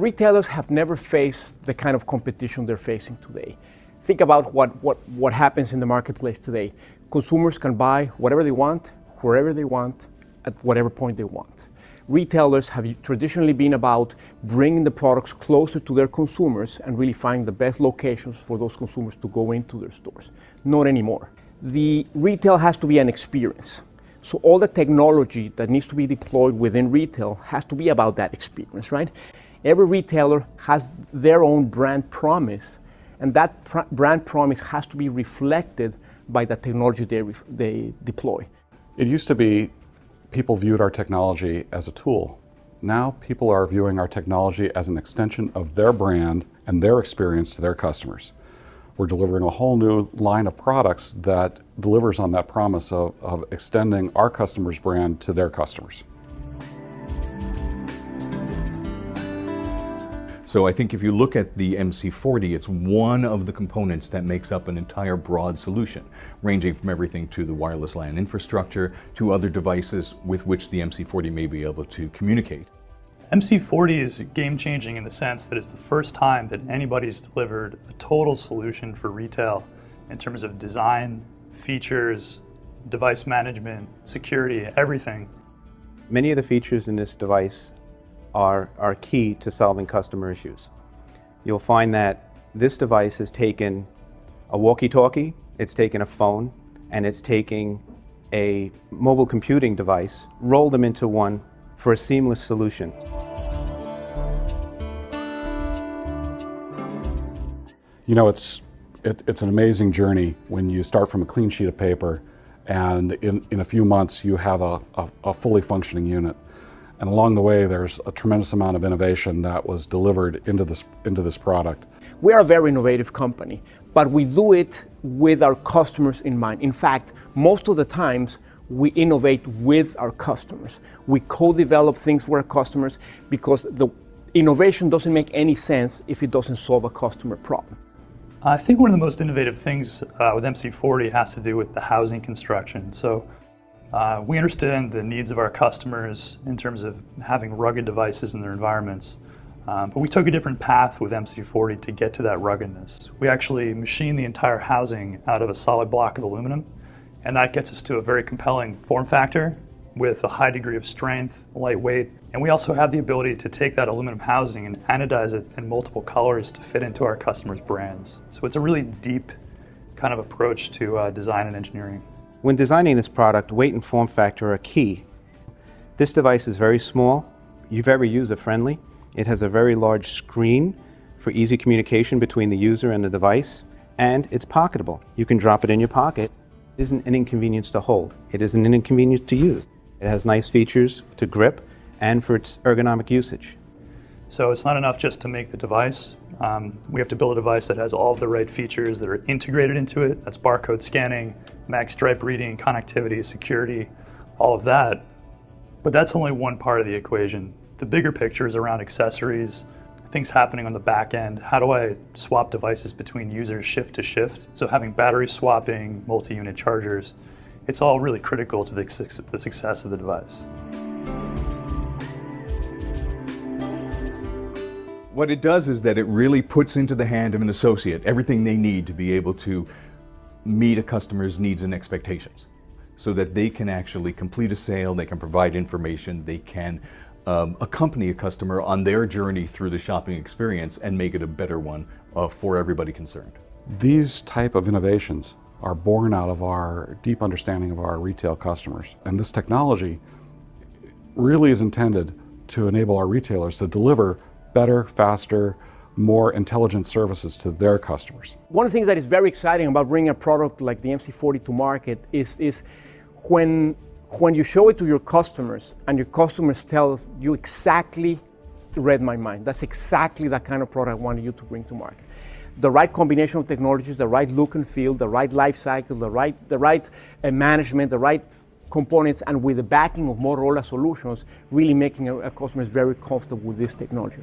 Retailers have never faced the kind of competition they're facing today. Think about what, what, what happens in the marketplace today. Consumers can buy whatever they want, wherever they want, at whatever point they want. Retailers have traditionally been about bringing the products closer to their consumers and really finding the best locations for those consumers to go into their stores. Not anymore. The retail has to be an experience. So all the technology that needs to be deployed within retail has to be about that experience, right? Every retailer has their own brand promise, and that pr- brand promise has to be reflected by the technology they, they deploy. It used to be people viewed our technology as a tool. Now people are viewing our technology as an extension of their brand and their experience to their customers. We're delivering a whole new line of products that delivers on that promise of, of extending our customers' brand to their customers. So I think if you look at the MC40, it's one of the components that makes up an entire broad solution, ranging from everything to the wireless LAN infrastructure to other devices with which the MC40 may be able to communicate. MC40 is game changing in the sense that it's the first time that anybody's delivered a total solution for retail in terms of design, features, device management, security, everything. Many of the features in this device are, are key to solving customer issues. You'll find that this device has taken a walkie-talkie, it's taken a phone, and it's taking a mobile computing device, rolled them into one for a seamless solution. You know, it's, it, it's an amazing journey when you start from a clean sheet of paper and in, in a few months you have a, a, a fully functioning unit. And along the way, there's a tremendous amount of innovation that was delivered into this, into this product. We are a very innovative company, but we do it with our customers in mind. In fact, most of the times, we innovate with our customers. We co develop things for our customers because the innovation doesn't make any sense if it doesn't solve a customer problem. I think one of the most innovative things uh, with MC40 has to do with the housing construction. So uh, we understand the needs of our customers in terms of having rugged devices in their environments, um, but we took a different path with MC40 to get to that ruggedness. We actually machined the entire housing out of a solid block of aluminum, and that gets us to a very compelling form factor with a high degree of strength, lightweight, and we also have the ability to take that aluminum housing and anodize it in multiple colors to fit into our customers' brands. So it's a really deep kind of approach to uh, design and engineering. When designing this product, weight and form factor are key. This device is very small, very user-friendly. It has a very large screen for easy communication between the user and the device, and it's pocketable. You can drop it in your pocket. It isn't an inconvenience to hold. It isn't an inconvenience to use. It has nice features to grip and for its ergonomic usage. So it's not enough just to make the device. Um, we have to build a device that has all of the right features that are integrated into it. That's barcode scanning, mag stripe reading, connectivity, security, all of that. But that's only one part of the equation. The bigger picture is around accessories, things happening on the back end. How do I swap devices between users shift to shift? So having battery swapping, multi-unit chargers, it's all really critical to the success of the device. What it does is that it really puts into the hand of an associate everything they need to be able to meet a customer's needs and expectations so that they can actually complete a sale, they can provide information, they can um, accompany a customer on their journey through the shopping experience and make it a better one uh, for everybody concerned. These type of innovations are born out of our deep understanding of our retail customers. And this technology really is intended to enable our retailers to deliver better, faster, more intelligent services to their customers. One of the things that is very exciting about bringing a product like the MC40 to market is, is when, when you show it to your customers and your customers tell you exactly read my mind. That's exactly the kind of product I wanted you to bring to market. The right combination of technologies, the right look and feel, the right life cycle, the right, the right uh, management, the right components and with the backing of Motorola solutions, really making our, customers very comfortable with this technology.